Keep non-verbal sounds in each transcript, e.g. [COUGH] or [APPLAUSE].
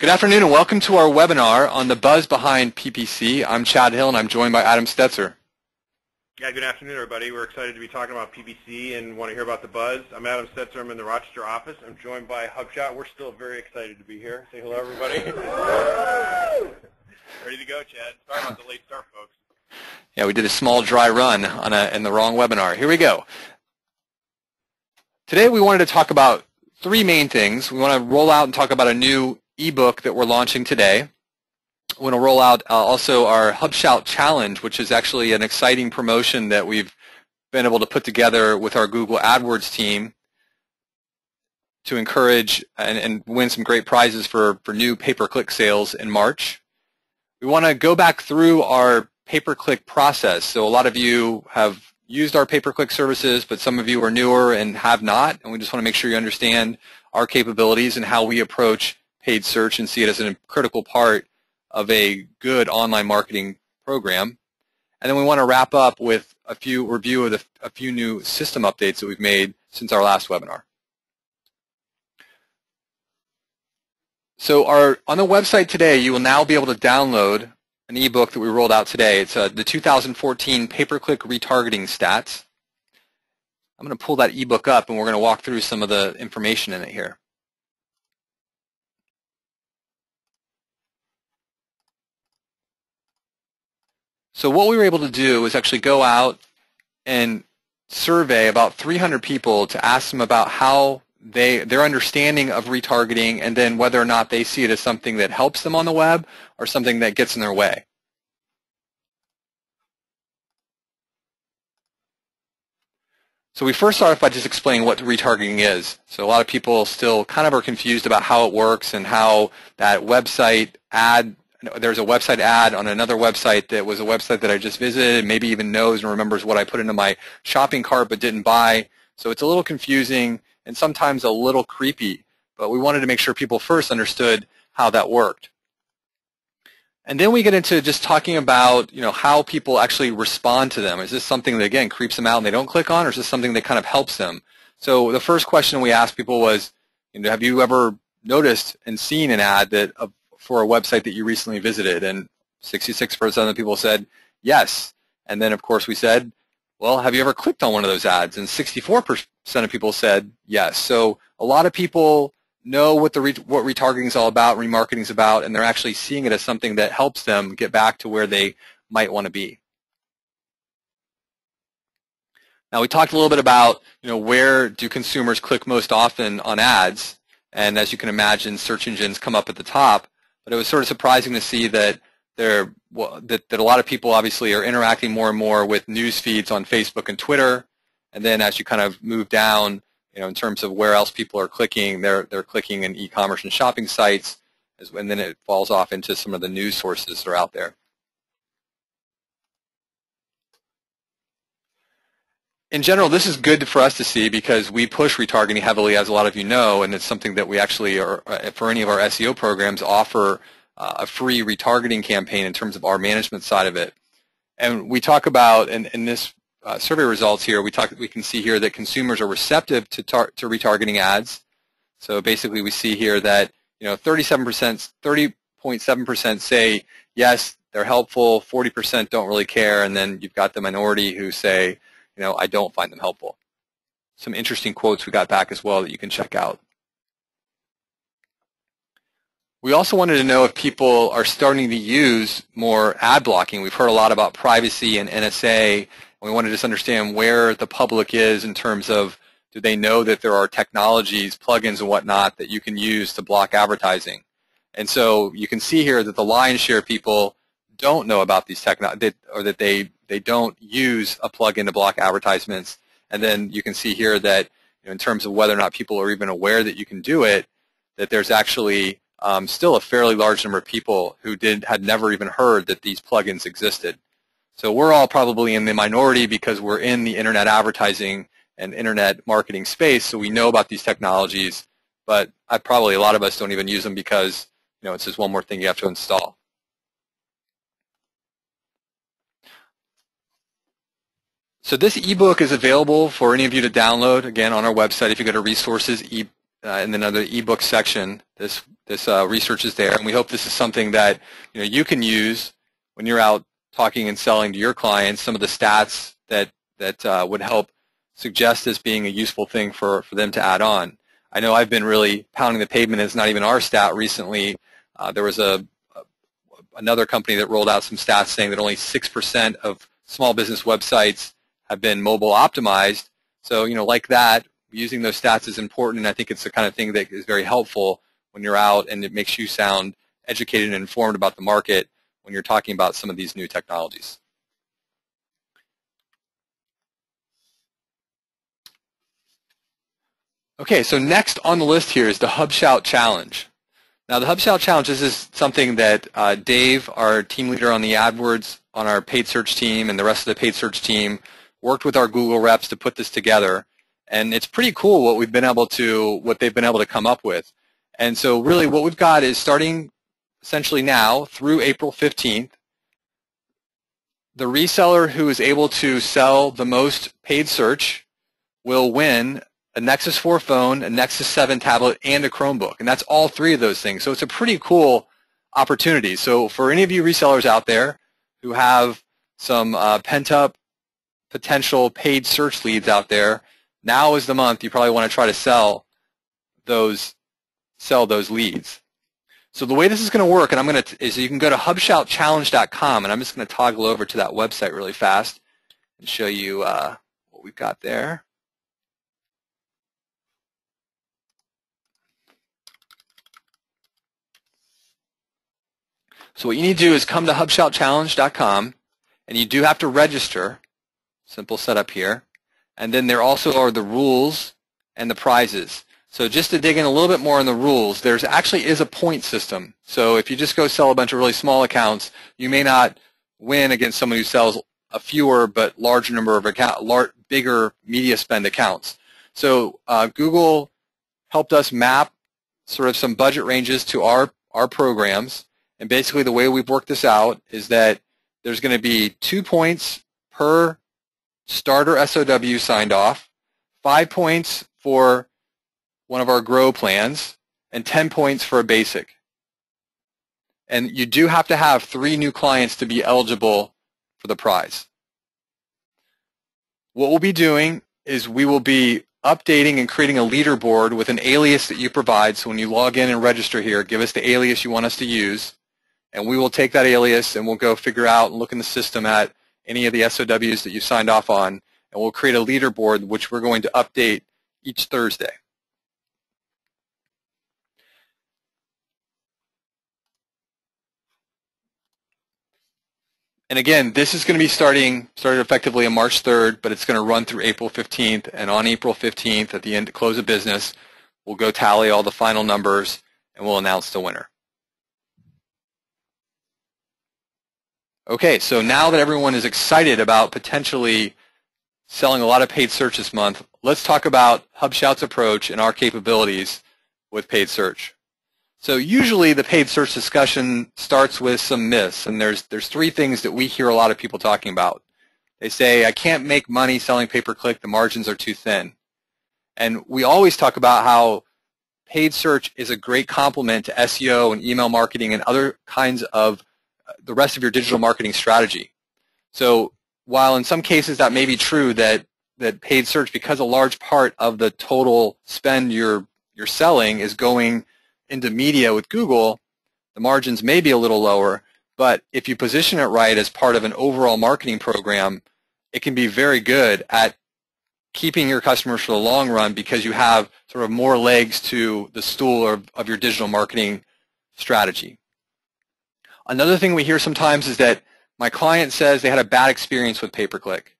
Good afternoon and welcome to our webinar on the buzz behind PPC. I'm Chad Hill and I'm joined by Adam Stetzer. Yeah, good afternoon, everybody. We're excited to be talking about PPC and want to hear about the buzz. I'm Adam Stetzer. I'm in the Rochester office. I'm joined by HubShout. We're still very excited to be here. Say hello, everybody. [LAUGHS] Ready to go, Chad. Sorry about the late start, folks. Yeah, we did a small dry run on a, in the wrong webinar. Here we go. Today we wanted to talk about three main things. We want to roll out and talk about a new ebook that we're launching today. We want to roll out uh, also our HubShout Challenge, which is actually an exciting promotion that we've been able to put together with our Google AdWords team to encourage and, and win some great prizes for, for new pay-per-click sales in March. We want to go back through our pay-per-click process. So a lot of you have used our pay-per-click services, but some of you are newer and have not, and we just want to make sure you understand our capabilities and how we approach paid search and see it as a critical part of a good online marketing program. And then we want to wrap up with a few review of the, a few new system updates that we've made since our last webinar. So our, on the website today, you will now be able to download an ebook that we rolled out today. It's uh, the 2014 pay-per-click retargeting stats. I'm going to pull that ebook up and we're going to walk through some of the information in it here. So what we were able to do was actually go out and survey about 300 people to ask them about how they their understanding of retargeting and then whether or not they see it as something that helps them on the web or something that gets in their way. So we first start off by just explaining what retargeting is. So a lot of people still kind of are confused about how it works and how that website ad there's a website ad on another website that was a website that I just visited, and maybe even knows and remembers what I put into my shopping cart but didn't buy. So it's a little confusing and sometimes a little creepy, but we wanted to make sure people first understood how that worked. And then we get into just talking about, you know, how people actually respond to them. Is this something that, again, creeps them out and they don't click on, or is this something that kind of helps them? So the first question we asked people was, you know, have you ever noticed and seen an ad that uh, for a website that you recently visited? And 66% of the people said yes. And then, of course, we said, well, have you ever clicked on one of those ads? And 64% of people said yes. So a lot of people know what the what retargeting is all about, remarketing is about, and they're actually seeing it as something that helps them get back to where they might want to be. Now we talked a little bit about you know where do consumers click most often on ads, and as you can imagine, search engines come up at the top. But it was sort of surprising to see that there that, that a lot of people obviously are interacting more and more with news feeds on Facebook and Twitter, and then as you kind of move down, you know, in terms of where else people are clicking, they're they're clicking in e-commerce and shopping sites, and then it falls off into some of the news sources that are out there. In general, this is good for us to see because we push retargeting heavily, as a lot of you know, and it's something that we actually, are, uh, for any of our SEO programs, offer uh, a free retargeting campaign in terms of our management side of it. And we talk about, in, in this uh, survey results here, we talk. We can see here that consumers are receptive to to retargeting ads. So basically, we see here that you know 37%, 30.7% say yes, they're helpful. 40% don't really care, and then you've got the minority who say, you know, I don't find them helpful. Some interesting quotes we got back as well that you can check out. We also wanted to know if people are starting to use more ad blocking. We've heard a lot about privacy and NSA we want to just understand where the public is in terms of do they know that there are technologies, plugins and whatnot that you can use to block advertising. And so you can see here that the lion's share of people don't know about these technologies or that they, they don't use a plugin to block advertisements. And then you can see here that you know, in terms of whether or not people are even aware that you can do it, that there's actually um, still a fairly large number of people who did had never even heard that these plugins existed. So we're all probably in the minority because we're in the internet advertising and internet marketing space, so we know about these technologies, but I probably a lot of us don't even use them because you know it's just one more thing you have to install. So this ebook is available for any of you to download, again, on our website. If you go to resources e, uh, then under ebook section, this this uh, research is there, and we hope this is something that you know you can use when you're out talking and selling to your clients. Some of the stats that that uh, would help suggest as being a useful thing for for them to add on. I know I've been really pounding the pavement. It's not even our stat recently. Uh, there was a, a another company that rolled out some stats saying that only six percent of small business websites have been mobile optimized. So you know, like that, using those stats is important, and I think it's the kind of thing that is very helpful when you're out, and it makes you sound educated and informed about the market when you're talking about some of these new technologies. Okay, so next on the list here is the HubShout Challenge. Now the HubShout Challenge, this is something that uh, Dave, our team leader on the AdWords, on our paid search team, and the rest of the paid search team, worked with our Google reps to put this together. And it's pretty cool what we've been able to, what they've been able to come up with. And so really what we've got is starting essentially now through April 15th, the reseller who is able to sell the most paid search will win a Nexus 4 phone, a Nexus 7 tablet, and a Chromebook. And that's all three of those things. So it's a pretty cool opportunity. So for any of you resellers out there who have some uh, pent-up potential paid search leads out there, now is the month you probably want to try to sell those sell those leads. So the way this is going to work, and I'm going to is you can go to hubshoutchallenge.com, and I'm just going to toggle over to that website really fast and show you uh, what we've got there. So what you need to do is come to hubshoutchallenge.com, and you do have to register. Simple setup here. And then there also are the rules and the prizes. So just to dig in a little bit more on the rules, there's actually is a point system. So if you just go sell a bunch of really small accounts, you may not win against someone who sells a fewer but larger number of account, large, bigger media spend accounts. So uh, Google helped us map sort of some budget ranges to our, our programs. And basically the way we've worked this out is that there's going to be two points per starter SOW signed off, five points for one of our grow plans, and 10 points for a basic. And you do have to have three new clients to be eligible for the prize. What we'll be doing is we will be updating and creating a leaderboard with an alias that you provide. So when you log in and register here, give us the alias you want us to use, and we will take that alias and we'll go figure out and look in the system at any of the SOWs that you signed off on, and we'll create a leaderboard which we're going to update each Thursday. And again, this is going to be starting started effectively on March 3rd, but it's going to run through April 15th. And on April 15th, at the end, close of business, we'll go tally all the final numbers and we'll announce the winner. Okay, so now that everyone is excited about potentially selling a lot of paid search this month, let's talk about HubShout's approach and our capabilities with paid search. So usually the paid search discussion starts with some myths, and there's there's three things that we hear a lot of people talking about. They say, I can't make money selling pay-per-click, the margins are too thin. And we always talk about how paid search is a great complement to SEO and email marketing and other kinds of the rest of your digital marketing strategy. So while in some cases that may be true that, that paid search, because a large part of the total spend you're, you're selling is going into media with Google, the margins may be a little lower, but if you position it right as part of an overall marketing program, it can be very good at keeping your customers for the long run because you have sort of more legs to the stool of, of your digital marketing strategy. Another thing we hear sometimes is that my client says they had a bad experience with pay-per-click.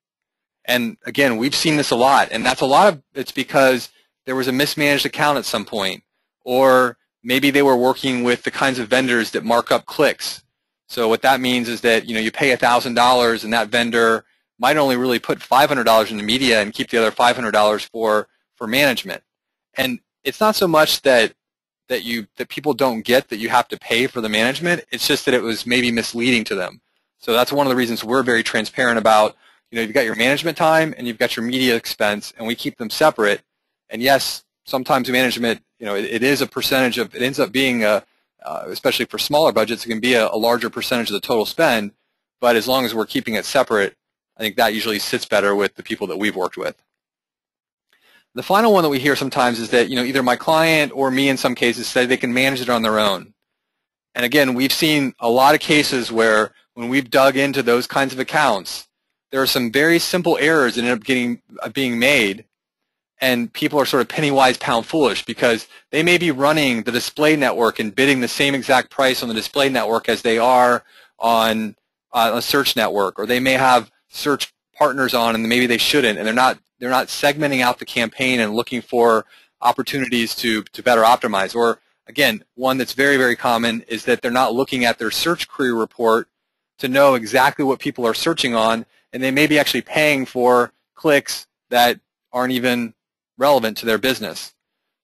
And again, we've seen this a lot, and that's a lot of it's because there was a mismanaged account at some point, or maybe they were working with the kinds of vendors that mark up clicks. So what that means is that you know you pay $1,000 and that vendor might only really put $500 into media and keep the other $500 for for management. And it's not so much that that you that people don't get that you have to pay for the management. It's just that it was maybe misleading to them. So that's one of the reasons we're very transparent about. You know, you've got your management time and you've got your media expense, and we keep them separate. And yes, sometimes management, you know, it, it is a percentage of, it ends up being a, uh, especially for smaller budgets, it can be a, a, larger percentage of the total spend. But as long as we're keeping it separate, I think that usually sits better with the people that we've worked with. The final one that we hear sometimes is that you know either my client or me in some cases say they can manage it on their own. And again, we've seen a lot of cases where when we've dug into those kinds of accounts, there are some very simple errors that end up getting uh, being made and people are sort of penny wise pound foolish because they may be running the display network and bidding the same exact price on the display network as they are on uh, a search network or they may have search partners on and maybe they shouldn't and they're not they're not segmenting out the campaign and looking for opportunities to to better optimize or again one that's very very common is that they're not looking at their search query report to know exactly what people are searching on and they may be actually paying for clicks that aren't even relevant to their business.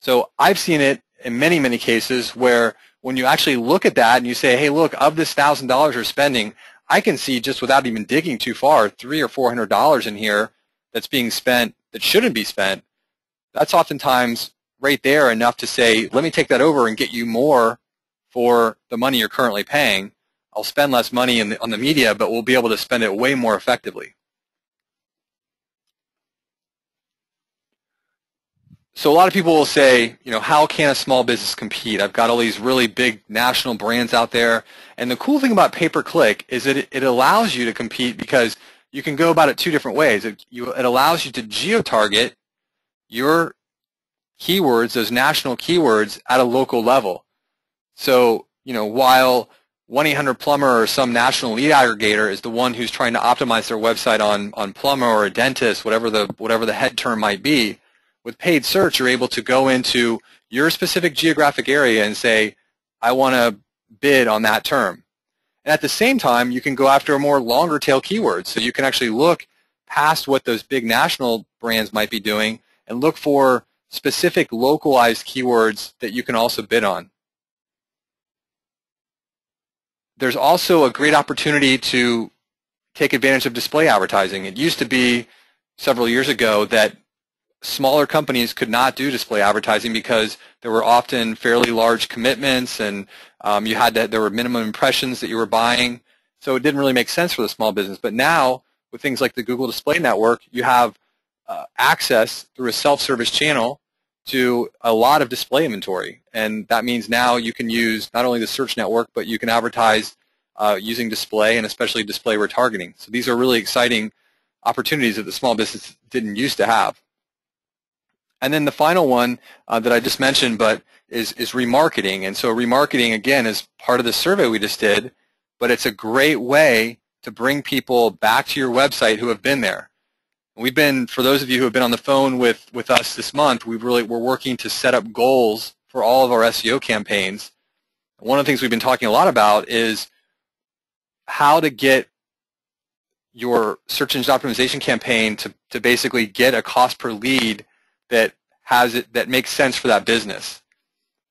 So I've seen it in many, many cases where when you actually look at that and you say, hey, look, of this $1,000 you're spending, I can see just without even digging too far, three or $400 in here that's being spent that shouldn't be spent. That's oftentimes right there enough to say, let me take that over and get you more for the money you're currently paying. I'll spend less money the, on the media, but we'll be able to spend it way more effectively. So a lot of people will say, you know, how can a small business compete? I've got all these really big national brands out there. And the cool thing about pay-per-click is that it, allows you to compete because you can go about it two different ways. It, you, it allows you to geo-target your keywords, those national keywords, at a local level. So, you know, while 1-800-Plumber or some national lead aggregator is the one who's trying to optimize their website on, on plumber or a dentist, whatever the, whatever the head term might be, with paid search, you're able to go into your specific geographic area and say, I want to bid on that term. And at the same time, you can go after a more longer tail keywords. So you can actually look past what those big national brands might be doing and look for specific localized keywords that you can also bid on. There's also a great opportunity to take advantage of display advertising. It used to be several years ago that smaller companies could not do display advertising because there were often fairly large commitments and um, you had to, there were minimum impressions that you were buying. So it didn't really make sense for the small business. But now with things like the Google Display Network, you have uh, access through a self-service channel to a lot of display inventory. And that means now you can use not only the search network, but you can advertise uh, using display and especially display retargeting. So these are really exciting opportunities that the small business didn't used to have. And then the final one uh, that I just mentioned, but is is remarketing. And so remarketing again is part of the survey we just did, but it's a great way to bring people back to your website who have been there. We've been, for those of you who have been on the phone with, with us this month, we've really, we're working to set up goals for all of our SEO campaigns. One of the things we've been talking a lot about is how to get your search engine optimization campaign to, to basically get a cost per lead that has it that makes sense for that business.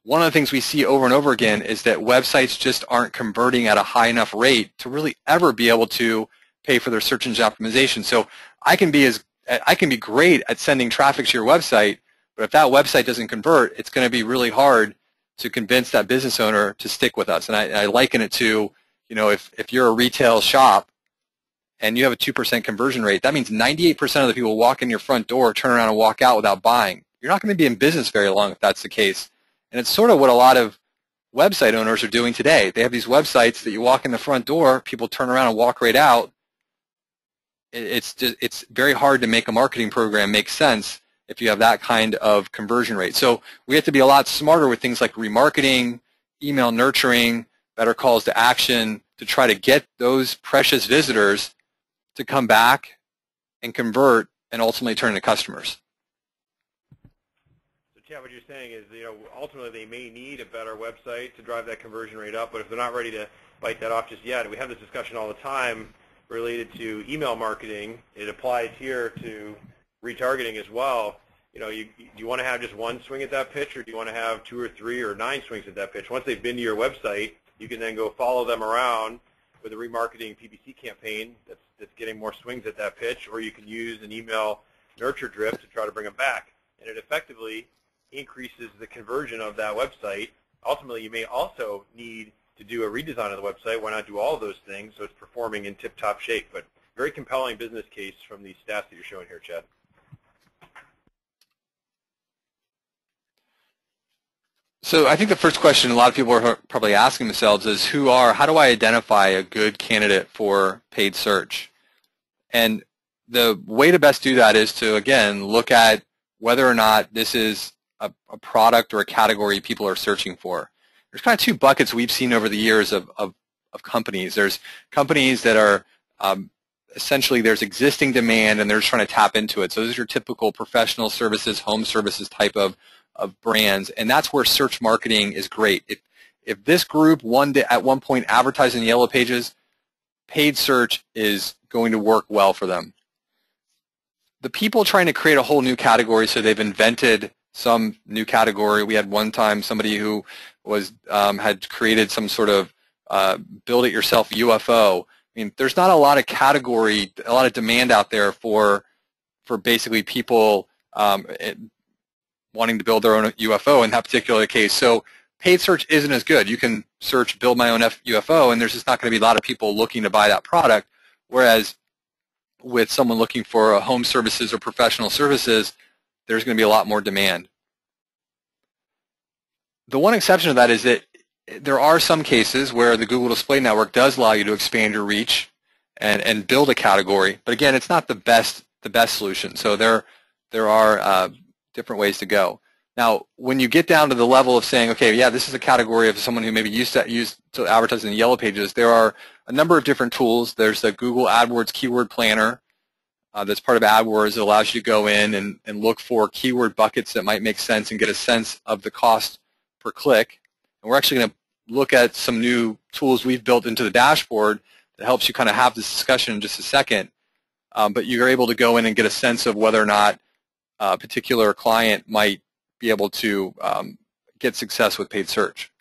One of the things we see over and over again is that websites just aren't converting at a high enough rate to really ever be able to pay for their search engine optimization. So I can be as I can be great at sending traffic to your website, but if that website doesn't convert, it's going to be really hard to convince that business owner to stick with us. And I, I liken it to, you know, if, if you're a retail shop and you have a 2% conversion rate, that means 98% of the people walk in your front door, turn around and walk out without buying. You're not going to be in business very long if that's the case. And it's sort of what a lot of website owners are doing today. They have these websites that you walk in the front door, people turn around and walk right out. It's just, it's very hard to make a marketing program make sense if you have that kind of conversion rate. So we have to be a lot smarter with things like remarketing, email nurturing, better calls to action to try to get those precious visitors to come back and convert and ultimately turn into customers. So Chad, what you're saying is, you know, ultimately they may need a better website to drive that conversion rate up, but if they're not ready to bite that off just yet, we have this discussion all the time related to email marketing. It applies here to retargeting as well. You know, you, do you want to have just one swing at that pitch, or do you want to have two or three or nine swings at that pitch? Once they've been to your website, you can then go follow them around with a remarketing PPC campaign that's, that's getting more swings at that pitch, or you can use an email nurture drip to try to bring them back. And it effectively increases the conversion of that website. Ultimately, you may also need to do a redesign of the website. Why not do all those things so it's performing in tip-top shape? But very compelling business case from the stats that you're showing here, Chad. So I think the first question a lot of people are probably asking themselves is who are, how do I identify a good candidate for paid search? And the way to best do that is to, again, look at whether or not this is a, a product or a category people are searching for. There's kind of two buckets we've seen over the years of, of, of companies. There's companies that are um, essentially there's existing demand and they're just trying to tap into it. So those are your typical professional services, home services type of of brands, and that's where search marketing is great. If, if this group one day, at one point advertised in Yellow Pages, paid search is going to work well for them. The people trying to create a whole new category, so they've invented some new category. We had one time somebody who was um, had created some sort of uh, build-it-yourself UFO. I mean, there's not a lot of category, a lot of demand out there for for basically people um, wanting to build their own UFO in that particular case. So paid search isn't as good. You can search build my own UFO, and there's just not going to be a lot of people looking to buy that product. Whereas with someone looking for home services or professional services, there's going to be a lot more demand. The one exception to that is that there are some cases where the Google Display Network does allow you to expand your reach and, and build a category. But again, it's not the best the best solution. So there there are uh, different ways to go. Now, when you get down to the level of saying, okay, yeah, this is a category of someone who maybe used to use to advertise in the Yellow Pages, there are a number of different tools. There's the Google AdWords Keyword Planner uh, that's part of AdWords that allows you to go in and, and look for keyword buckets that might make sense and get a sense of the cost per click. And we're actually going to look at some new tools we've built into the dashboard that helps you kind of have this discussion in just a second. Um, but you're able to go in and get a sense of whether or not a particular client might be able to um, get success with paid search.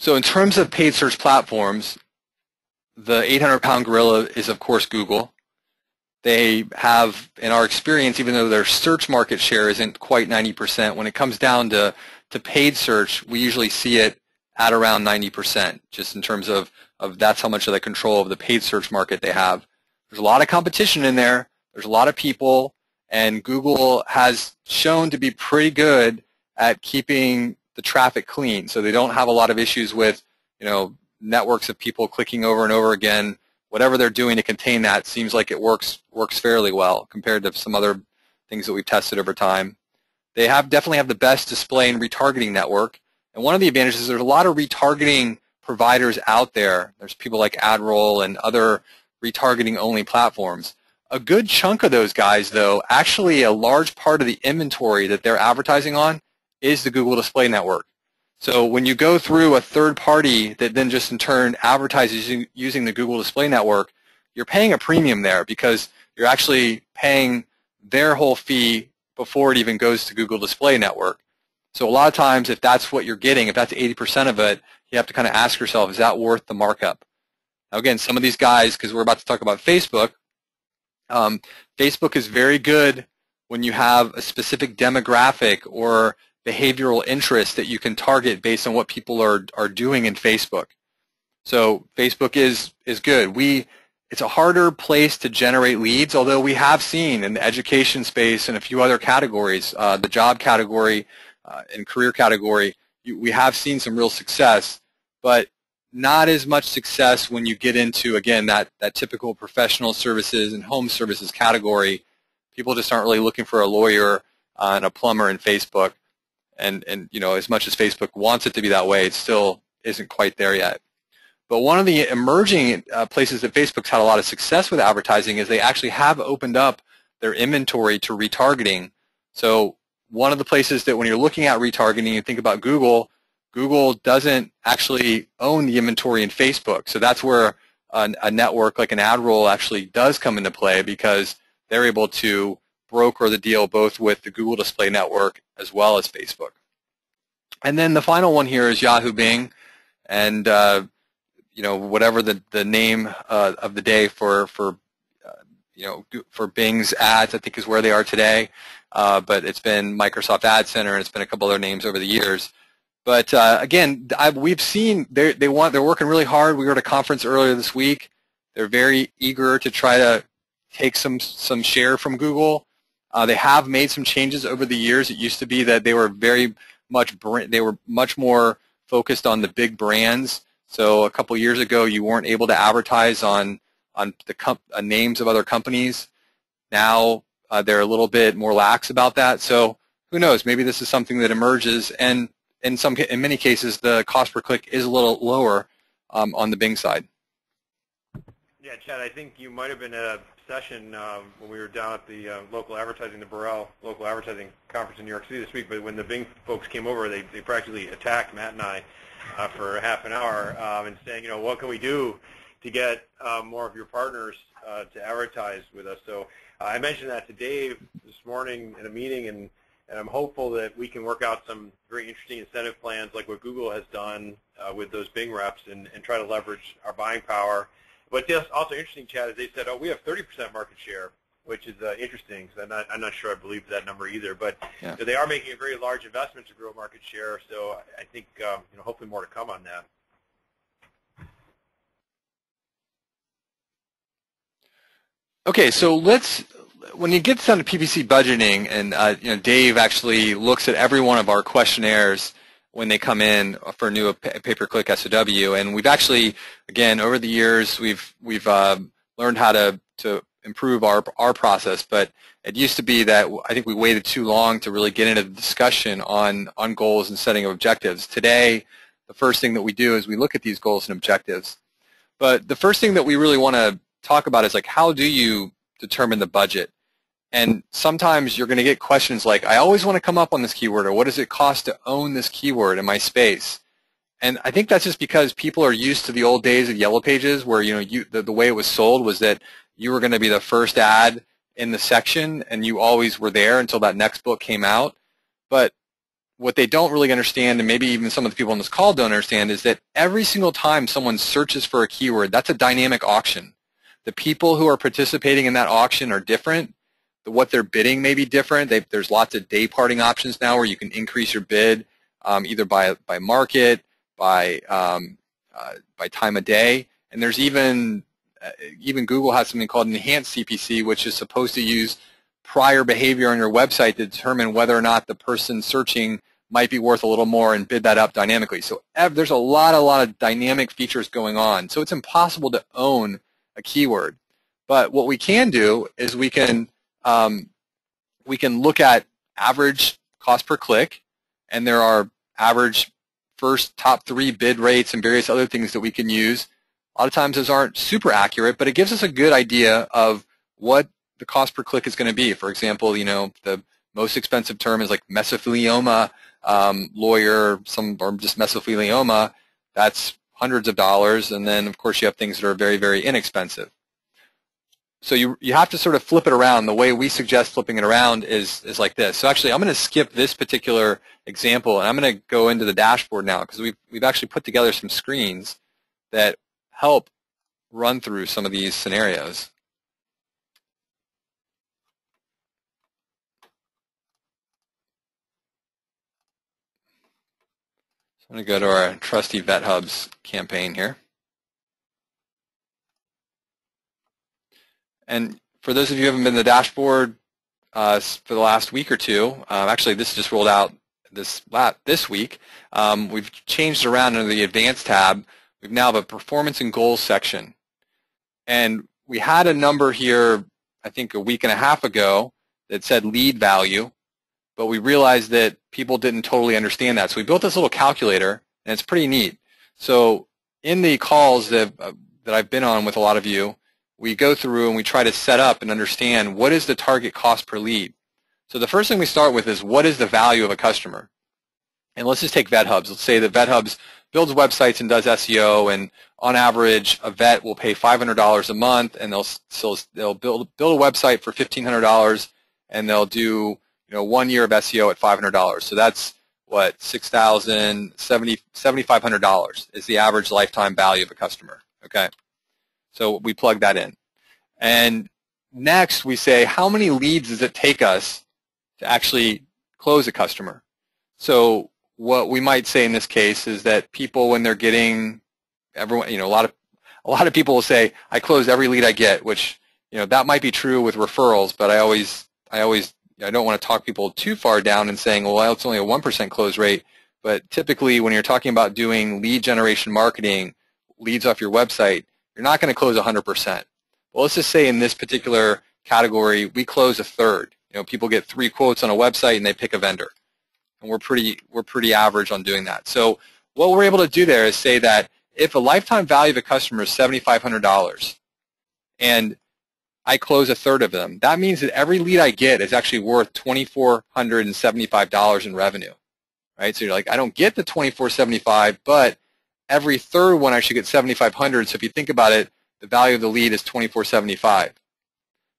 So in terms of paid search platforms, the 800-pound gorilla is, of course, Google. They have, in our experience, even though their search market share isn't quite 90%, when it comes down to, to paid search, we usually see it at around 90%, just in terms of of that's how much of the control of the paid search market they have. There's a lot of competition in there. There's a lot of people, and Google has shown to be pretty good at keeping the traffic clean. So they don't have a lot of issues with, you know, networks of people clicking over and over again. Whatever they're doing to contain that seems like it works works fairly well compared to some other things that we've tested over time. They have definitely have the best display and retargeting network. And one of the advantages is there's a lot of retargeting providers out there. There's people like AdRoll and other retargeting only platforms. A good chunk of those guys, though, actually a large part of the inventory that they're advertising on is the Google Display Network. So when you go through a third party that then just in turn advertises using the Google Display Network, you're paying a premium there because you're actually paying their whole fee before it even goes to Google Display Network. So a lot of times if that's what you're getting, if that's 80% of it, you have to kind of ask yourself, is that worth the markup? Now, again, some of these guys, because we're about to talk about Facebook, um, Facebook is very good when you have a specific demographic or behavioral interest that you can target based on what people are, are doing in Facebook. So Facebook is, is good. We, it's a harder place to generate leads, although we have seen in the education space and a few other categories, uh, the job category uh, and career category, we have seen some real success, but not as much success when you get into, again, that, that typical professional services and home services category. People just aren't really looking for a lawyer uh, and a plumber in Facebook. And, and, you know, as much as Facebook wants it to be that way, it still isn't quite there yet. But one of the emerging uh, places that Facebook's had a lot of success with advertising is they actually have opened up their inventory to retargeting. So one of the places that when you're looking at retargeting, you think about Google, Google doesn't actually own the inventory in Facebook. So that's where a, a network like an AdRoll actually does come into play because they're able to broker the deal both with the Google Display Network as well as Facebook. And then the final one here is Yahoo Bing, and uh, you know whatever the the name uh, of the day for for uh, you know, for Bing's ads, I think is where they are today. Uh, but it's been Microsoft Ad Center and it's been a couple other names over the years. But uh, again, I, we've seen they they want they're working really hard. We were at a conference earlier this week. They're very eager to try to take some some share from Google. Uh, they have made some changes over the years. It used to be that they were very much they were much more focused on the big brands. So a couple years ago, you weren't able to advertise on on the uh, names of other companies. Now uh, they're a little bit more lax about that. So who knows? Maybe this is something that emerges, and in some in many cases, the cost per click is a little lower um, on the Bing side. Yeah, Chad, I think you might have been at a session um, when we were down at the uh, local advertising, the Borrell local advertising conference in New York City this week. But when the Bing folks came over, they, they practically attacked Matt and I uh, for half an hour um, and saying, you know, what can we do to get uh, more of your partners uh, to advertise with us? So I mentioned that to Dave this morning in a meeting, and, and I'm hopeful that we can work out some very interesting incentive plans like what Google has done uh, with those Bing reps and, and try to leverage our buying power What's also interesting, Chad, is they said, oh, we have 30% market share, which is uh, interesting I'm not, I'm not sure I believe that number either. But yeah. they are making a very large investment to grow market share, so I think um, you know, hopefully more to come on that. Okay, so let's when you get down to PPC budgeting, and uh, you know Dave actually looks at every one of our questionnaires when they come in for a new pay-per-click SOW. And we've actually, again, over the years, we've we've uh, learned how to to improve our our process. But it used to be that I think we waited too long to really get into the discussion on on goals and setting of objectives. Today, the first thing that we do is we look at these goals and objectives. But the first thing that we really want to talk about is like how do you determine the budget? And sometimes you're going to get questions like, I always want to come up on this keyword, or what does it cost to own this keyword in my space? And I think that's just because people are used to the old days of Yellow Pages where, you know, you, the, the way it was sold was that you were going to be the first ad in the section and you always were there until that next book came out. But what they don't really understand, and maybe even some of the people on this call don't understand, is that every single time someone searches for a keyword, that's a dynamic auction. The people who are participating in that auction are different what they're bidding may be different. They, there's lots of day parting options now where you can increase your bid um, either by by market, by um, uh, by time of day, and there's even uh, even Google has something called enhanced CPC, which is supposed to use prior behavior on your website to determine whether or not the person searching might be worth a little more and bid that up dynamically. So there's a lot, a lot of dynamic features going on. So it's impossible to own a keyword. But what we can do is we can um, we can look at average cost per click, and there are average first top three bid rates and various other things that we can use. A lot of times those aren't super accurate, but it gives us a good idea of what the cost per click is going to be. For example, you know, the most expensive term is like mesothelioma um, lawyer, some or just mesothelioma. That's hundreds of dollars, and then of course you have things that are very, very inexpensive so you, you have to sort of flip it around. The way we suggest flipping it around is, is like this. So actually, I'm going to skip this particular example, and I'm going to go into the dashboard now because we've, we've actually put together some screens that help run through some of these scenarios. So I'm going to go to our trusty VetHubs campaign here. And for those of you who haven't been to the dashboard uh, for the last week or two, uh, actually this just rolled out this this week. Um, we've changed around under the Advanced tab. We now have a Performance and Goals section. And we had a number here, I think a week and a half ago, that said lead value, but we realized that people didn't totally understand that. So we built this little calculator, and it's pretty neat. So in the calls that, uh, that I've been on with a lot of you, we go through and we try to set up and understand what is the target cost per lead. So the first thing we start with is what is the value of a customer? And let's just take VetHubs. Let's say that VetHubs builds websites and does SEO, and on average, a vet will pay $500 a month, and they'll so they'll build build a website for $1,500, and they'll do you know one year of SEO at $500. So that's what $6,000, $7,500 is the average lifetime value of a customer. Okay. So we plug that in. And next we say, how many leads does it take us to actually close a customer? So what we might say in this case is that people, when they're getting everyone, you know, a lot of a lot of people will say, I close every lead I get, which you know that might be true with referrals, but I always I always I don't want to talk people too far down and saying, well, it's only a one percent close rate. But typically, when you're talking about doing lead generation marketing, leads off your website, you're not going to close 100%. Well, let's just say in this particular category, we close a third. You know, people get three quotes on a website and they pick a vendor, and we're pretty we're pretty average on doing that. So what we're able to do there is say that if a lifetime value of a customer is $7,500, and I close a third of them, that means that every lead I get is actually worth $2,475 in revenue, right? So you're like, I don't get the 2475, but every third one I should get 7,500. So if you think about it, the value of the lead is 2475.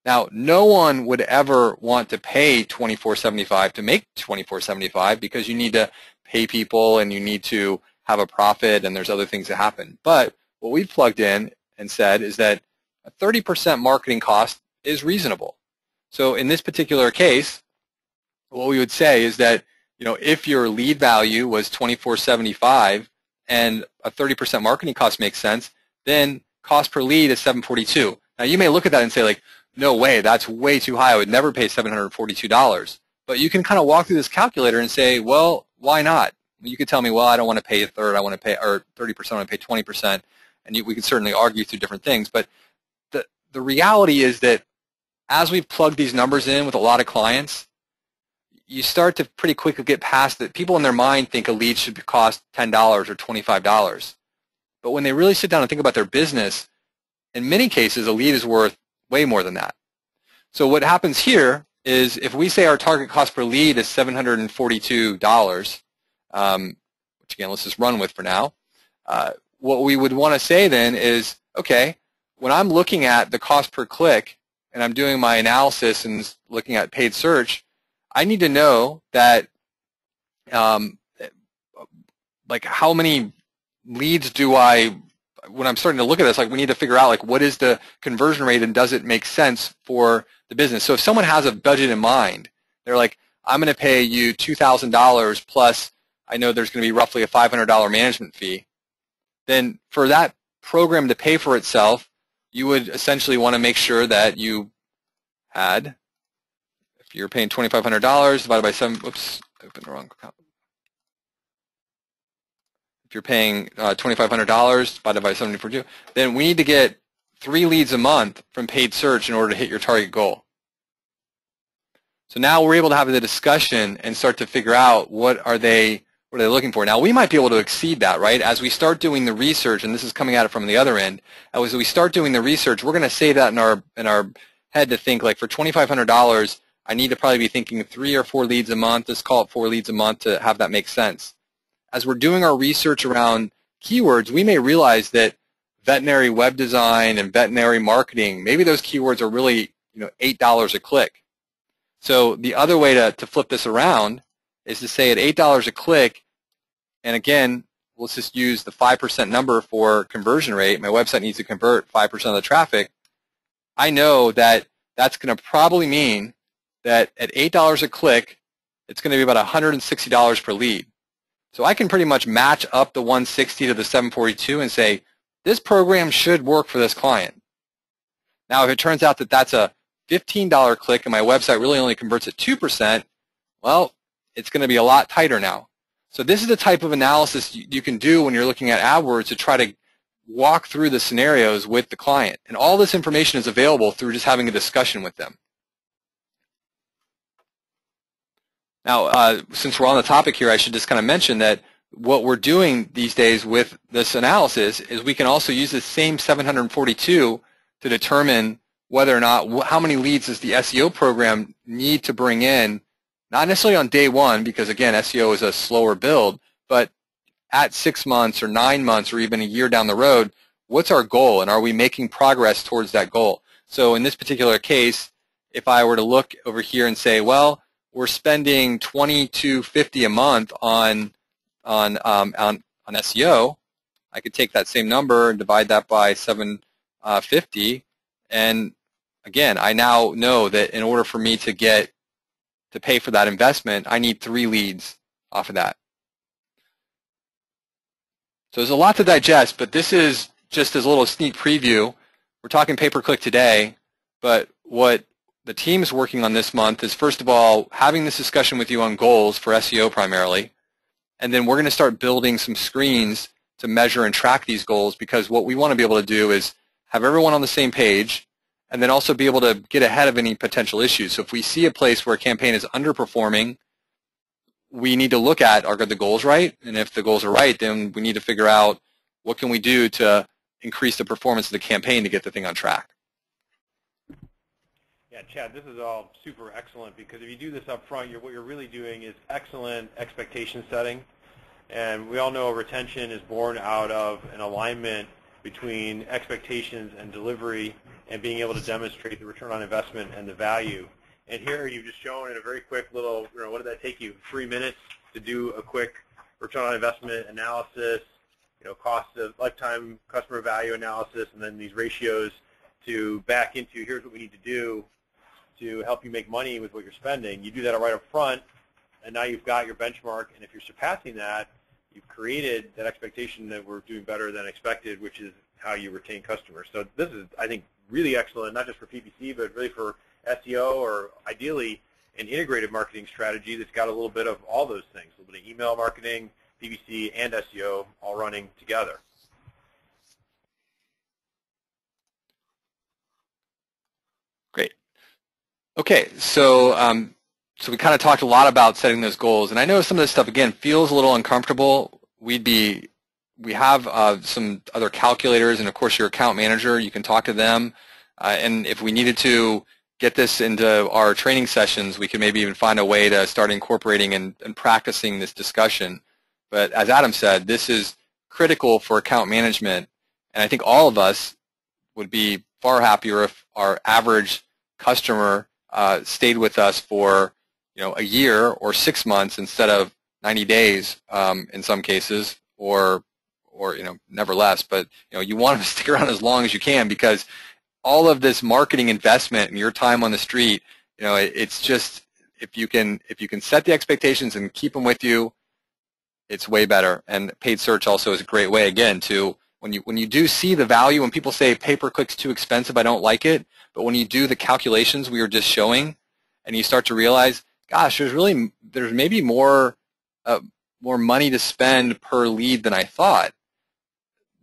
Now, no one would ever want to pay 2475 to make 2475 because you need to pay people and you need to have a profit and there's other things that happen. But what we've plugged in and said is that a 30% marketing cost is reasonable. So in this particular case, what we would say is that you know if your lead value was 2475 and a 30% marketing cost makes sense, then cost per lead is 742. Now you may look at that and say like, no way, that's way too high. I would never pay $742. But you can kind of walk through this calculator and say, well, why not? You could tell me, well, I don't want to pay a third, I want to pay, or 30%, I want to pay 20%, and you, we can certainly argue through different things. But the, reality is that as we've plugged these numbers in with a lot of clients, you start to pretty quickly get past that. People in their mind think a lead should cost $10 or $25. But when they really sit down and think about their business, in many cases, a lead is worth way more than that. So what happens here is if we say our target cost per lead is $742, um, which again, let's just run with for now, uh, what we would want to say then is, okay, when I'm looking at the cost per click and I'm doing my analysis and looking at paid search, I need to know that um, like how many leads do I when I'm starting to look at this, like we need to figure out like what is the conversion rate and does it make sense for the business. So if someone has a budget in mind, they're like, I'm going to pay you $2,000 plus I know there's going to be roughly a $500 management fee. Then for that program to pay for itself, you would essentially want to make sure that you had if you're paying $2,500 divided by 7, oops, opened the wrong account. If you're paying uh, $2,500 divided by 742, then we need to get three leads a month from paid search in order to hit your target goal. So now we're able to have the discussion and start to figure out what are they what are they looking for. Now we might be able to exceed that, right? As we start doing the research, and this is coming at it from the other end, as we start doing the research, we're going to say that in our in our head to think like for $2,500, I need to probably be thinking three or four leads a month. Let's call it four leads a month to have that make sense. As we're doing our research around keywords, we may realize that veterinary web design and veterinary marketing, maybe those keywords are really you know $8 a click. So the other way to, to flip this around is to say at $8 a click, and again, let's just use the 5% number for conversion rate. My website needs to convert 5% of the traffic. I know that that's going to probably mean that at $8 a click, it's going to be about $160 per lead. So I can pretty much match up the 160 to the 742 and say, this program should work for this client. Now, if it turns out that that's a $15 click and my website really only converts at 2%, well, it's going to be a lot tighter now. So this is the type of analysis you can do when you're looking at AdWords to try to walk through the scenarios with the client. And all this information is available through just having a discussion with them. Now, uh, since we're on the topic here, I should just kind of mention that what we're doing these days with this analysis is we can also use the same 742 to determine whether or not how many leads does the SEO program need to bring in, not necessarily on day one, because again, SEO is a slower build, but at six months or nine months or even a year down the road, what's our goal and are we making progress towards that goal? So in this particular case, if I were to look over here and say, well, we're spending 20 to 50 a month on on um, on on SEO, I could take that same number and divide that by 750, uh, and again, I now know that in order for me to get to pay for that investment, I need three leads off of that. So there's a lot to digest, but this is just as a little sneak preview. We're talking pay-per-click today, but what the team's working on this month is, first of all, having this discussion with you on goals for SEO primarily, and then we're going to start building some screens to measure and track these goals because what we want to be able to do is have everyone on the same page and then also be able to get ahead of any potential issues. So if we see a place where a campaign is underperforming, we need to look at are the goals right? And if the goals are right, then we need to figure out what can we do to increase the performance of the campaign to get the thing on track. Yeah, Chad, this is all super excellent because if you do this up front, you're, what you're really doing is excellent expectation setting. And we all know retention is born out of an alignment between expectations and delivery and being able to demonstrate the return on investment and the value. And here you've just shown in a very quick little, you know, what did that take you? Three minutes to do a quick return on investment analysis, you know, cost of lifetime customer value analysis, and then these ratios to back into here's what we need to do to help you make money with what you're spending. You do that right up front, and now you've got your benchmark, and if you're surpassing that, you've created that expectation that we're doing better than expected, which is how you retain customers. So this is, I think, really excellent, not just for PPC, but really for SEO or ideally an integrated marketing strategy that's got a little bit of all those things, a little bit of email marketing, PPC, and SEO all running together. Great. Okay, so um, so we kind of talked a lot about setting those goals, and I know some of this stuff again feels a little uncomfortable. We'd be we have uh, some other calculators, and of course your account manager. You can talk to them, uh, and if we needed to get this into our training sessions, we could maybe even find a way to start incorporating and, and practicing this discussion. But as Adam said, this is critical for account management, and I think all of us would be far happier if our average customer uh, stayed with us for you know a year or six months instead of 90 days um, in some cases, or or you know never less. But you know you want them to [LAUGHS] stick around as long as you can because all of this marketing investment and your time on the street, you know, it, it's just if you can if you can set the expectations and keep them with you, it's way better. And paid search also is a great way again to when you when you do see the value when people say pay per click's too expensive, I don't like it. But when you do the calculations we were just showing, and you start to realize, gosh, there's really there's maybe more uh, more money to spend per lead than I thought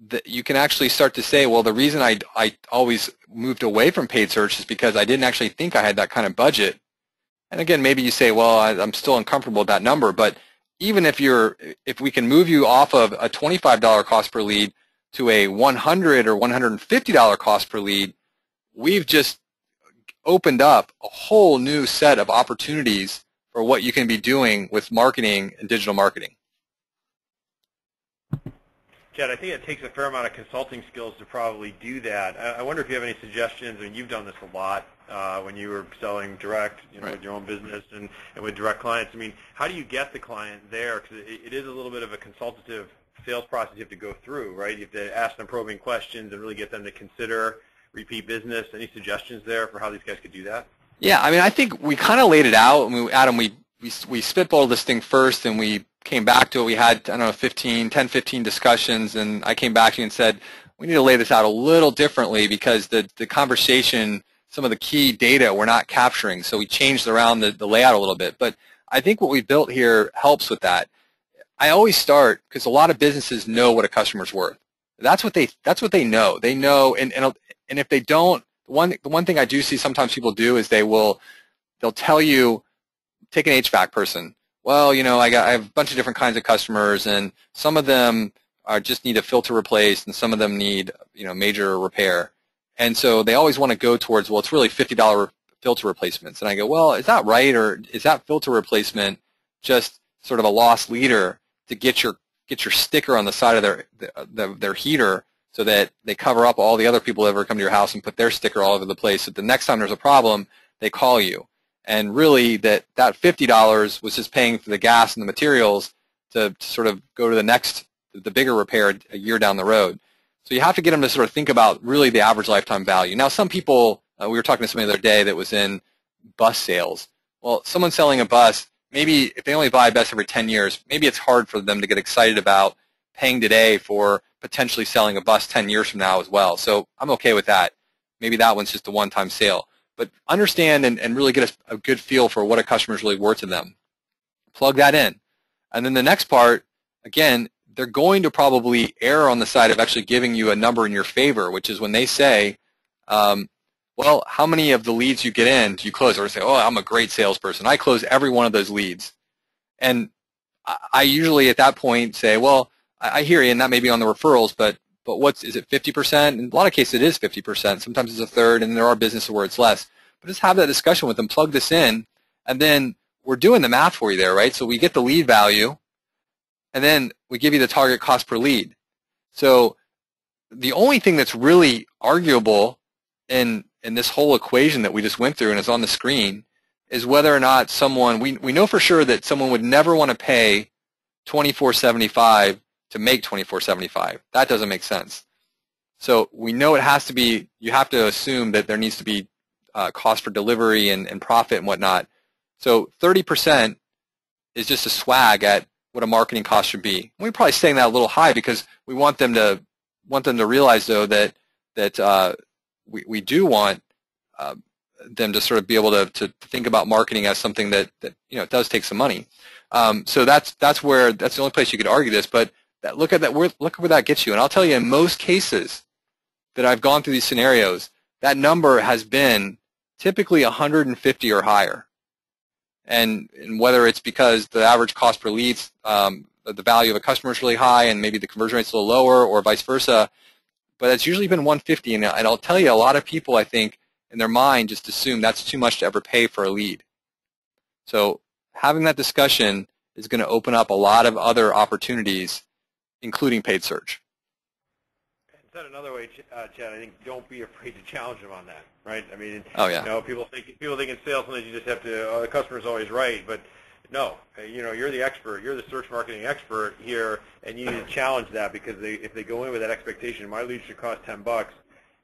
that you can actually start to say, well, the reason I, I always moved away from paid search is because I didn't actually think I had that kind of budget. And again, maybe you say, well, I, I'm still uncomfortable with that number, but even if you're, if we can move you off of a $25 cost per lead to a 100 or $150 cost per lead, we've just opened up a whole new set of opportunities for what you can be doing with marketing and digital marketing. Chad, I think it takes a fair amount of consulting skills to probably do that. I, wonder if you have any suggestions. I mean, you've done this a lot uh, when you were selling direct, you know, right. with your own business and, and with direct clients. I mean, how do you get the client there? Because it, it is a little bit of a consultative sales process you have to go through, right? You have to ask them probing questions and really get them to consider repeat business. Any suggestions there for how these guys could do that? Yeah, I mean, I think we kind of laid it out. I mean, Adam, we, we, we spitballed this thing first, and we came back to it. We had, I don't know, 15, 10, 15 discussions, and I came back to you and said, we need to lay this out a little differently because the, the conversation, some of the key data we're not capturing. So we changed around the, the layout a little bit. But I think what we built here helps with that. I always start, because a lot of businesses know what a customer's worth. That's what they, that's what they know. They know, and, and, and if they don't, one, the one thing I do see sometimes people do is they will, they'll tell you, take an HVAC person. Well, you know, I got I have a bunch of different kinds of customers, and some of them are just need a filter replaced, and some of them need you know major repair, and so they always want to go towards well, it's really fifty dollar filter replacements, and I go, well, is that right, or is that filter replacement just sort of a lost leader to get your get your sticker on the side of their the, their heater so that they cover up all the other people that ever come to your house and put their sticker all over the place. So the next time there's a problem, they call you and really that that $50 was just paying for the gas and the materials to, to, sort of go to the next, the bigger repair a year down the road. So you have to get them to sort of think about really the average lifetime value. Now some people Uh, we were talking to somebody the other day that was in bus sales. Well, someone selling a bus, maybe if they only buy a bus every 10 years, maybe it's hard for them to get excited about paying today for potentially selling a bus 10 years from now as well. So I'm okay with that. Maybe that one's just a one-time sale. But understand and, and really get a, a good feel for what a customer is really worth to them. Plug that in. And then the next part, again, they're going to probably err on the side of actually giving you a number in your favor, which is when they say, um, well, how many of the leads you get in do you close? Or say, oh, I'm a great salesperson. I close every one of those leads. And I usually at that point say, well, I hear you, and that may be on the referrals, but but what's is it 50%? In a lot of cases, it is 50%. Sometimes it's a third, and there are businesses where it's less. But just have that discussion with them, plug this in, and then we're doing the math for you there, right? So we get the lead value, and then we give you the target cost per lead. So the only thing that's really arguable in in this whole equation that we just went through and is on the screen is whether or not someone we we know for sure that someone would never want to pay 24.75 to make 24.75. That doesn't make sense. So we know it has to be. You have to assume that there needs to be uh, cost for delivery and, and profit and whatnot. So 30% is just a swag at what a marketing cost should be. We're probably saying that a little high because we want them to want them to realize though that that uh, we we do want uh, them to sort of be able to to think about marketing as something that that you know does take some money. Um, so that's that's where that's the only place you could argue this. But that, look at that look at where that gets you. And I'll tell you, in most cases that I've gone through these scenarios, that number has been typically 150 or higher. And, and whether it's because the average cost per lead, um, the value of a customer is really high and maybe the conversion rate's a little lower or vice versa, but it's usually been 150. And, and I'll tell you, a lot of people, I think, in their mind just assume that's too much to ever pay for a lead. So having that discussion is going to open up a lot of other opportunities, including paid search. Said another way, uh, Chad, I think don't be afraid to challenge them on that, right? I mean, oh yeah. You know, people think people think in sales sometimes you just have to. Oh, the customer's always right, but no, you know, you're the expert. You're the search marketing expert here, and you need to challenge that because they, if they go in with that expectation, my lead should cost ten bucks,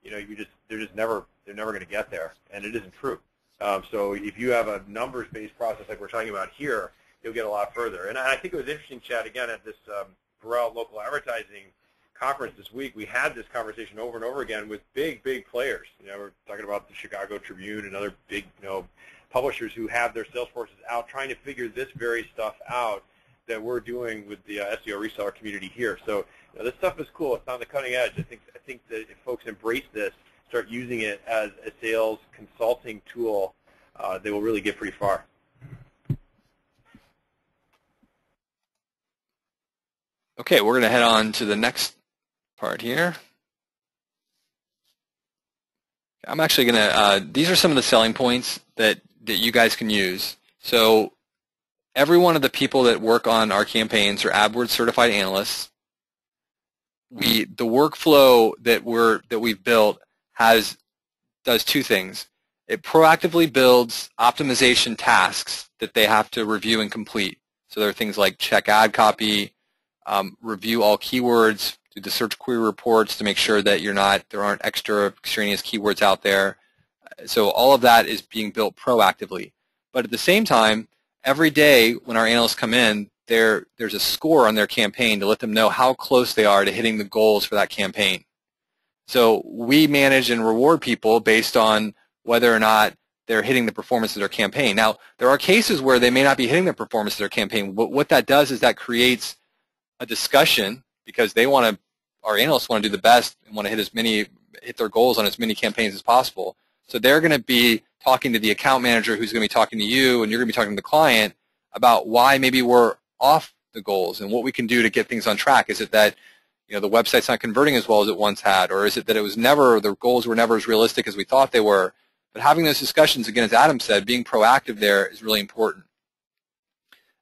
you know, you just they're just never they're never going to get there, and it isn't true. Um, so if you have a numbers-based process like we're talking about here, you'll get a lot further. And I think it was interesting, Chad, again at this um, Borrell local advertising conference this week, we had this conversation over and over again with big, big players. You know, we're talking about the Chicago Tribune and other big, you know, publishers who have their sales forces out trying to figure this very stuff out that we're doing with the uh, SEO reseller community here. So you know, this stuff is cool. It's on the cutting edge. I think I think that if folks embrace this, start using it as a sales consulting tool, uh, they will really get pretty far. Okay, we're going to head on to the next part here. I'm actually going to, uh, these are some of the selling points that, that you guys can use. So every one of the people that work on our campaigns are AdWords certified analysts. We, the workflow that we're, that we've built has, does two things. It proactively builds optimization tasks that they have to review and complete. So there are things like check ad copy, um, review all keywords, do the search query reports to make sure that you're not there aren't extra extraneous keywords out there. So all of that is being built proactively. But at the same time, every day when our analysts come in, there there's a score on their campaign to let them know how close they are to hitting the goals for that campaign. So we manage and reward people based on whether or not they're hitting the performance of their campaign. Now, there are cases where they may not be hitting the performance of their campaign, but what that does is that creates a discussion because they want to, our analysts want to do the best and want to hit as many, hit their goals on as many campaigns as possible. So they're going to be talking to the account manager who's going to be talking to you and you're going to be talking to the client about why maybe we're off the goals and what we can do to get things on track. Is it that you know the website's not converting as well as it once had, or is it that it was never the goals were never as realistic as we thought they were? But having those discussions, again, as Adam said, being proactive there is really important.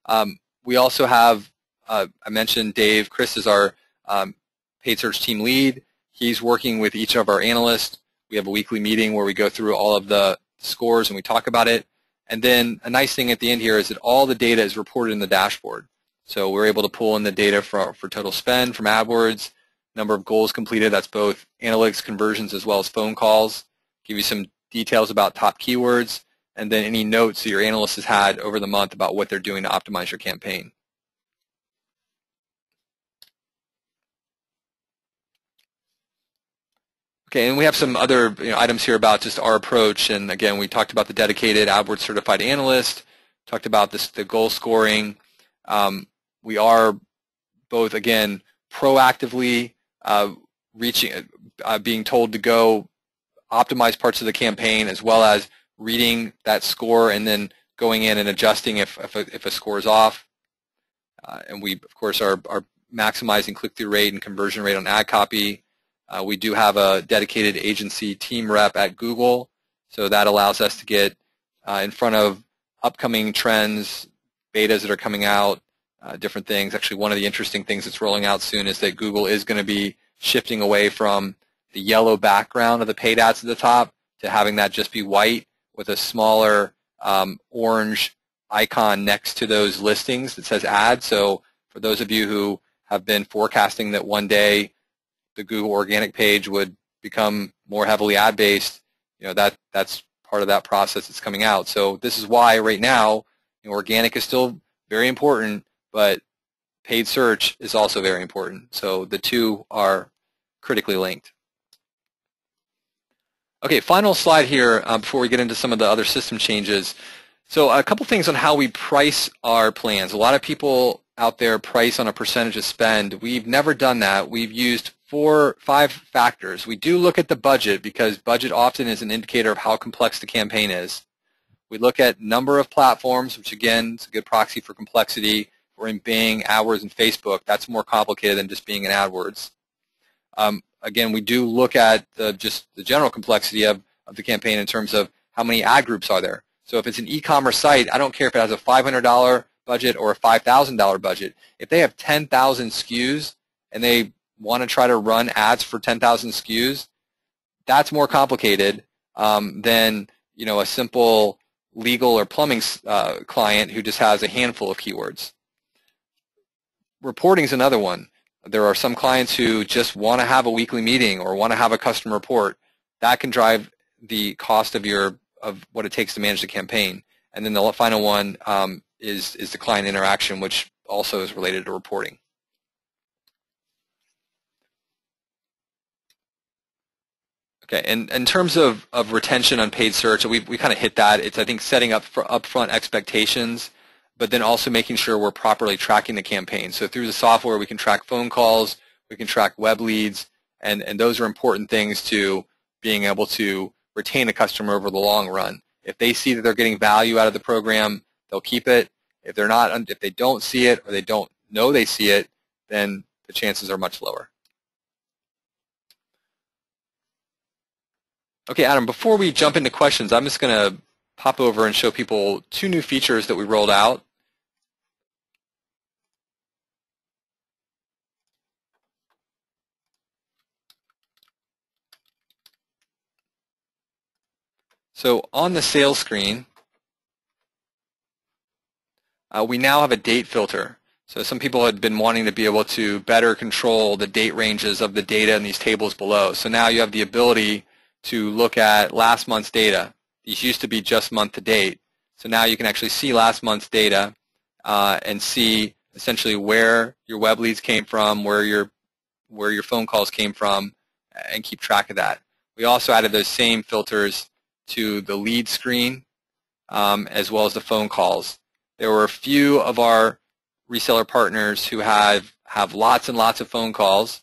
Um, we also have I mentioned Dave. Chris is our um, paid search team lead. He's working with each of our analysts. We have a weekly meeting where we go through all of the scores and we talk about it. And then a nice thing at the end here is that all the data is reported in the dashboard. So we're able to pull in the data for, for total spend from AdWords, number of goals completed, that's both analytics conversions as well as phone calls, give you some details about top keywords, and then any notes that your analyst has had over the month about what they're doing to optimize your campaign. Okay, and we have some other you know, items here about just our approach. And again, we talked about the dedicated AdWords certified analyst, talked about this, the goal scoring. Um, we are both, again, proactively uh, reaching, uh, being told to go optimize parts of the campaign as well as reading that score and then going in and adjusting if, if, a, if a score is off. Uh, and we, of course, are, are maximizing click-through rate and conversion rate on ad copy. Uh, we do have a dedicated agency team rep at Google, so that allows us to get uh, in front of upcoming trends, betas that are coming out, uh, different things. Actually, one of the interesting things that's rolling out soon is that Google is going to be shifting away from the yellow background of the paid ads at the top to having that just be white with a smaller um, orange icon next to those listings that says ads. So for those of you who have been forecasting that one day the Google organic page would become more heavily ad-based, you know, that that's part of that process that's coming out. So this is why right now, you know, organic is still very important, but paid search is also very important. So the two are critically linked. Okay, final slide here uh, before we get into some of the other system changes. So a couple things on how we price our plans. A lot of people out there price on a percentage of spend. We've never done that. We've used four, five factors. We do look at the budget because budget often is an indicator of how complex the campaign is. We look at number of platforms, which again is a good proxy for complexity. We're in Bing, AdWords, and Facebook. That's more complicated than just being in AdWords. Um, again, we do look at the, just the general complexity of, of the campaign in terms of how many ad groups are there. So if it's an e-commerce site, I don't care if it has a $500 budget or a $5,000 budget. If they have 10,000 SKUs and they want to try to run ads for 10,000 SKUs, that's more complicated um, than you know a simple legal or plumbing uh, client who just has a handful of keywords. Reporting is another one. There are some clients who just want to have a weekly meeting or want to have a customer report. That can drive the cost of your of what it takes to manage the campaign. And then the final one um, is is the client interaction, which also is related to reporting. Okay, and in terms of, of retention on paid search, we we kind of hit that. It's I think setting up for upfront expectations, but then also making sure we're properly tracking the campaign. So through the software, we can track phone calls, we can track web leads, and and those are important things to being able to retain a customer over the long run. If they see that they're getting value out of the program, they'll keep it. If they're not, if they don't see it or they don't know they see it, then the chances are much lower. Okay, Adam, before we jump into questions, I'm just going to pop over and show people two new features that we rolled out. So on the sales screen, uh, we now have a date filter. So some people had been wanting to be able to better control the date ranges of the data in these tables below. So now you have the ability to look at last month's data. These used to be just month to date. So now you can actually see last month's data uh, and see essentially where your web leads came from, where your where your phone calls came from, and keep track of that. We also added those same filters to the lead screen um, as well as the phone calls. There were a few of our reseller partners who have have lots and lots of phone calls,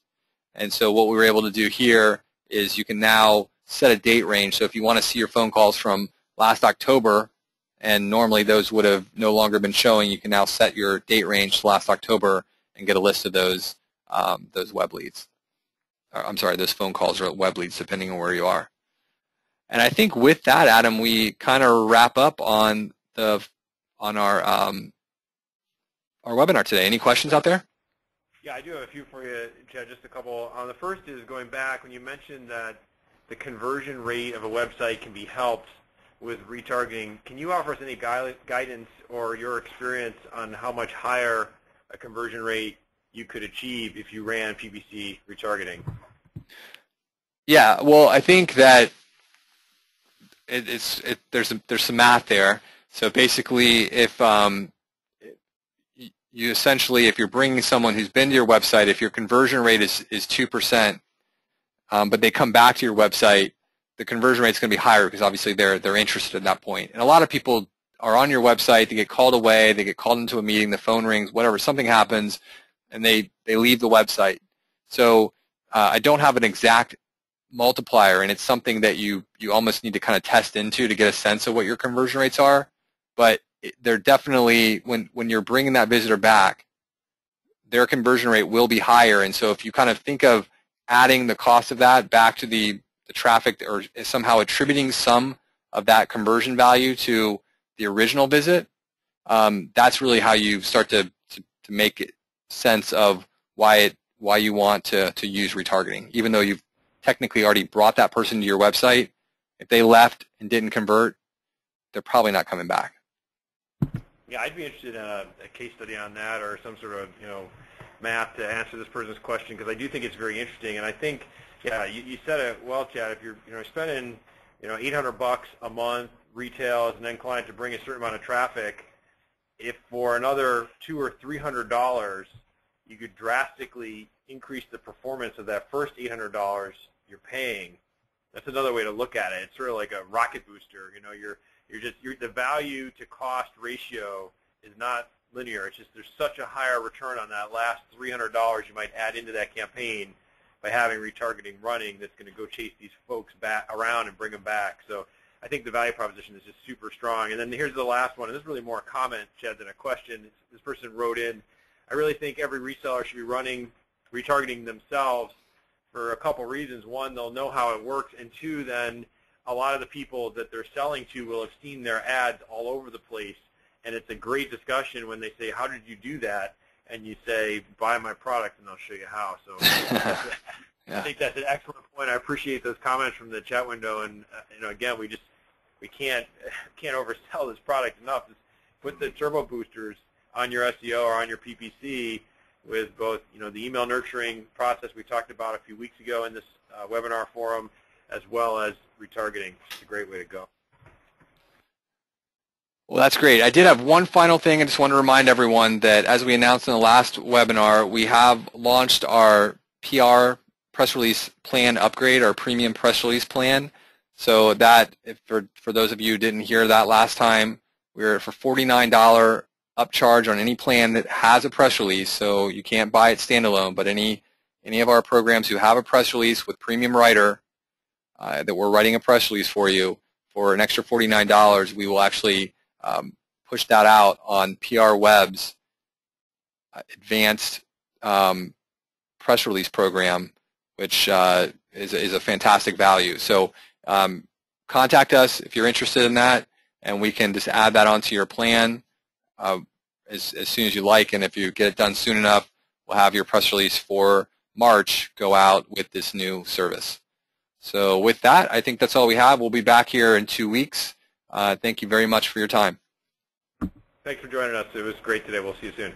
and so what we were able to do here is you can now set a date range. So if you want to see your phone calls from last October, and normally those would have no longer been showing, you can now set your date range to last October and get a list of those um, those web leads. Or, I'm sorry, those phone calls or web leads, depending on where you are. And I think with that, Adam, we kind of wrap up on the on our um, our webinar today. Any questions out there? Yeah, I do have a few for you, Chad. Just a couple. Um, the first is going back when you mentioned that the conversion rate of a website can be helped with retargeting. Can you offer us any guidance or your experience on how much higher a conversion rate you could achieve if you ran PPC retargeting? Yeah, well, I think that it, it's it, there's there's some math there. So basically, if um, you essentially, if you're bringing someone who's been to your website, if your conversion rate is is two percent, um, but they come back to your website, the conversion rate is going to be higher because obviously they're they're interested at that point. And a lot of people are on your website, they get called away, they get called into a meeting, the phone rings, whatever, something happens, and they they leave the website. So uh, I don't have an exact multiplier, and it's something that you you almost need to kind of test into to get a sense of what your conversion rates are. But they're definitely when when you're bringing that visitor back, their conversion rate will be higher. And so if you kind of think of adding the cost of that back to the the traffic or somehow attributing some of that conversion value to the original visit, um, that's really how you start to, to, to make sense of why it why you want to, to use retargeting. Even though you've technically already brought that person to your website, if they left and didn't convert, they're probably not coming back. Yeah, I'd be interested in a, a case study on that or some sort of, you know, map to answer this person's question because I do think it's very interesting. And I think, yeah, you, you said it well, Chad. If you're, you know, spending, you know, 800 bucks a month retail as an end client to bring a certain amount of traffic, if for another two or three hundred dollars you could drastically increase the performance of that first $800 you're paying. That's another way to look at it. It's sort of like a rocket booster. You know, you're you're just you're, the value to cost ratio is not linear. It's just there's such a higher return on that last $300 you might add into that campaign by having retargeting running that's going to go chase these folks back around and bring them back. So I think the value proposition is just super strong. And then here's the last one, and this is really more a comment, Chad, than a question. This person wrote in, I really think every reseller should be running retargeting themselves for a couple reasons. One, they'll know how it works, and two, then a lot of the people that they're selling to will have seen their ads all over the place, and it's a great discussion when they say, how did you do that? And you say, buy my product, and I'll show you how. So [LAUGHS] yeah. I think that's an excellent point. I appreciate those comments from the chat window, and uh, you know, again, we just we can't [LAUGHS] can't oversell this product enough. Just put the turbo boosters on your SEO or on your PPC with both, you know, the email nurturing process we talked about a few weeks ago in this uh, webinar forum, as well as retargeting. It's a great way to go. Well, that's great. I did have one final thing. I just want to remind everyone that as we announced in the last webinar, we have launched our PR press release plan upgrade, our premium press release plan. So that, for, for those of you who didn't hear that last time, we're for $49 upcharge on any plan that has a press release, so you can't buy it standalone, but any any of our programs who have a press release with Premium Writer uh, that we're writing a press release for you for an extra $49, we will actually um, push that out on PRWeb's uh, advanced um, press release program, which uh, is, is a fantastic value. So um, contact us if you're interested in that, and we can just add that onto your plan uh, as, as soon as you like, and if you get it done soon enough, we'll have your press release for March go out with this new service. So with that, I think that's all we have. We'll be back here in two weeks. Uh, thank you very much for your time. Thanks for joining us. It was great today. We'll see you soon.